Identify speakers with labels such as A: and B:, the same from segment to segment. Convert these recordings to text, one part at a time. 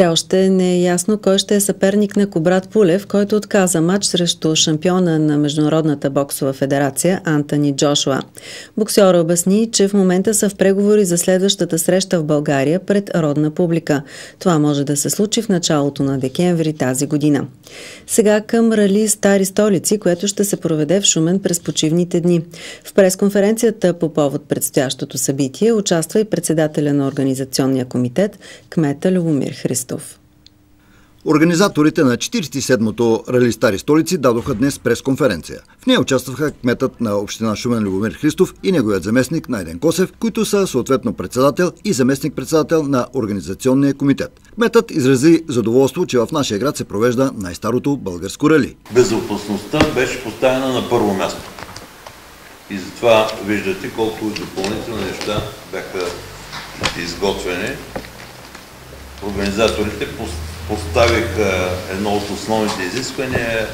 A: Все още не е ясно кой ще е съперник на Кобрат Пулев, който отказа матч срещу шампиона на Международната боксова федерация Антони Джошуа. Боксера обясни, че в момента са в преговори за следващата среща в България пред родна публика. Това може да се случи в началото на декември тази година. Сега към рали Стари столици, което ще се проведе в Шумен през почивните дни. В пресконференцията по повод предстоящото събитие участва и председателя на Организационния комитет, кмета Любомир Христов.
B: Организаторите на 47-то Рали Стари столици дадоха днес пресконференция. В нея участваха кметът на община Шумен Любомир Христов и неговият заместник Найден Косев, които са съответно председател и заместник-председател на Организационния комитет. Кметът изрази задоволство, че в нашия град се провежда най-старото българско рали.
C: Безопасността беше поставена на първо място. И затова виждате колко допълнителни неща бяха изготвени. Организаторите поставиха едно от основните изисквания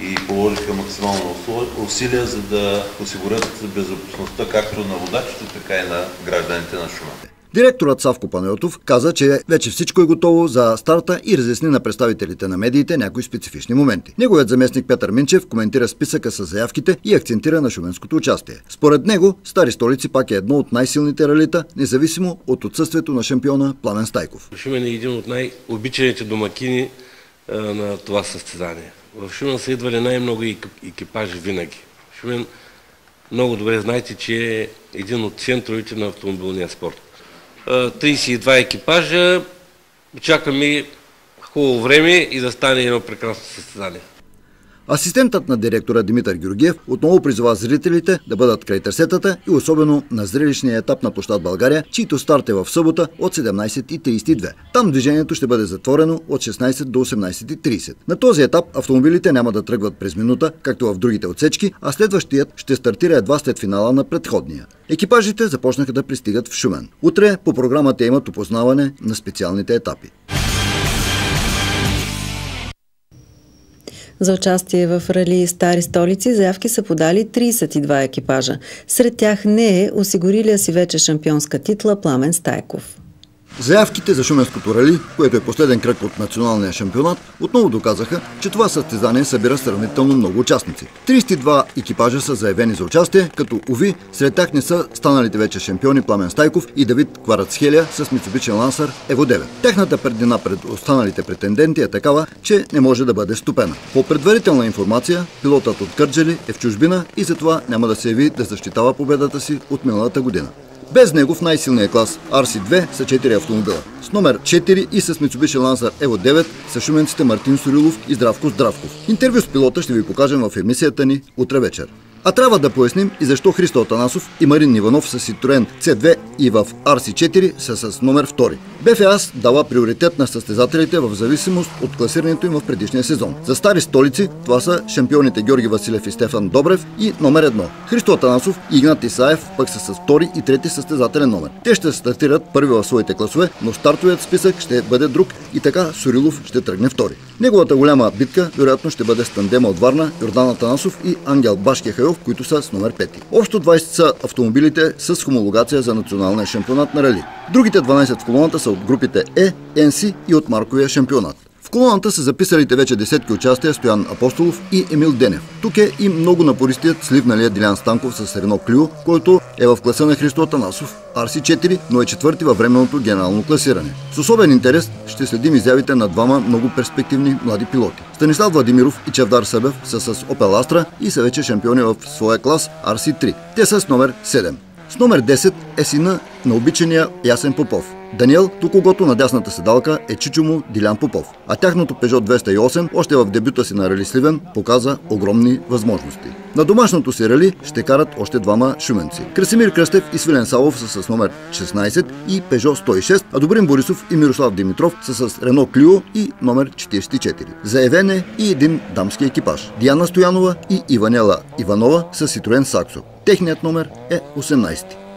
C: и положиха максимално усилия, за да осигурят безопасността както на водачите, така и на гражданите на Шумен.
B: Директорът Савко Панайотов каза, че вече всичко е готово за старта и разясни на представителите на медиите някои специфични моменти. Неговият заместник Петър Минчев коментира списъка с заявките и акцентира на шуменското участие. Според него, Стари столици пак е едно от най-силните ралита, независимо от отсъствието на шампиона Пламен Стайков.
D: Шумен е един от най-обичаните домакини на това състезание. В Шумен са идвали най-много екипажи винаги. Шумен много добре знаете, че е един от центровете на автомобилния спорт. 32 екипажа. Очакваме хубаво време и да стане едно прекрасно състезание.
B: Асистентът на директора Димитър Георгиев отново призова зрителите да бъдат край търсетата и особено на зрелищния етап на площад България, чийто старт е в събота от 17.32. Там движението ще бъде затворено от 16 до 18.30. На този етап автомобилите няма да тръгват през минута, както в другите отсечки, а следващият ще стартира едва след финала на предходния. Екипажите започнаха да пристигат в Шумен. Утре по програмата имат опознаване на специалните етапи.
A: За участие в рали Стари столици заявки са подали 32 екипажа. Сред тях не е осигурилия си вече шампионска титла Пламен Стайков.
B: Заявките за Шуменското рали, което е последен кръг от националния шампионат, отново доказаха, че това състезание събира сравнително много участници. 32 екипажа са заявени за участие, като уви, сред тях не са станалите вече шампиони Пламен Стайков и Давид Кварацхелия с Mitsubishi Lancer Evo 9. Техната предина пред останалите претенденти е такава, че не може да бъде ступена. По предварителна информация, пилотът от Кърджели е в чужбина и затова няма да се яви да защитава победата си от миналата година. Без него в най-силния клас RC2 са 4 автомобила. С номер 4 и с Mitsubishi Lancer Evo 9 са шуменците Мартин Сорилов и Здравко Здравков. Интервю с пилота ще ви покажем в емисията ни утре вечер. А трябва да поясним и защо Христо Атанасов и Марин Иванов с Citroen C2 и в RC4 са с номер 2. БФАС дала приоритет на състезателите в зависимост от класирането им в предишния сезон. За стари столици това са шампионите Георги Василев и Стефан Добрев и номер 1. Христо Атанасов и Игнат Исаев пък са с втори и трети състезателен номер. Те ще стартират първи в своите класове, но стартовият списък ще бъде друг и така Сорилов ще тръгне втори. Неговата голяма битка вероятно ще бъде с тандема от Варна, Йордан Атанасов и Ангел Башкия Хайов, които са с номер 5. Общо 20 са автомобилите с хомологация за националния шампионат на рали. Другите 12 в колоната са от групите Е, НС и от Марковия шампионат. В колоната са записалите вече десетки участия Стоян Апостолов и Емил Денев. Тук е и много напористият сливналия Дилян Станков с Рено Клио, който е в класа на Христо Танасов, RC4, но е четвърти във временното генерално класиране. С особен интерес ще следим изявите на двама много перспективни млади пилоти. Станислав Владимиров и Чавдар Събев са с Opel Astra и са вече шампиони в своя клас RC3. Те са с номер 7. С номер 10 е сина на обичания Ясен Попов. Даниел, тук когото на дясната седалка е чичо му Дилян Попов. А тяхното Peugeot 208 още в дебюта си на Рали Сливен показа огромни възможности. На домашното си рали ще карат още двама шуменци. Красимир Кръстев и Свилен Салов са с номер 16 и Peugeot 106, а Добрин Борисов и Мирослав Димитров са с Рено Клио и номер 44. Заявен е и един дамски екипаж. Диана Стоянова и Иванела Иванова с Citroen Saxo. Техният номер е 18.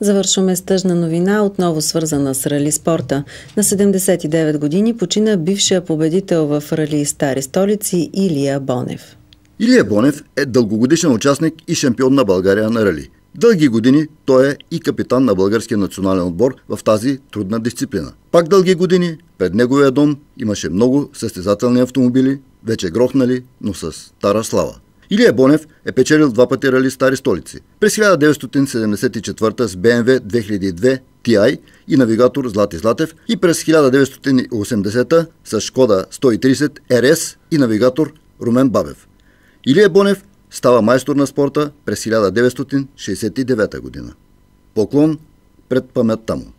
A: Завършваме с тъжна новина, отново свързана с рали спорта. На 79 години почина бившия победител в рали Стари столици Илия Бонев.
B: Илия Бонев е дългогодишен участник и шампион на България на рали. Дълги години той е и капитан на българския национален отбор в тази трудна дисциплина. Пак дълги години пред неговия дом имаше много състезателни автомобили, вече грохнали, но с стара слава. Илия Бонев е печелил два пъти рали Стари столици. През 1974 с BMW 2002 TI и навигатор Злати Златев и през 1980 с Шкода 130 RS и навигатор Румен Бабев. Илия Бонев става майстор на спорта през 1969 година. Поклон пред паметта му.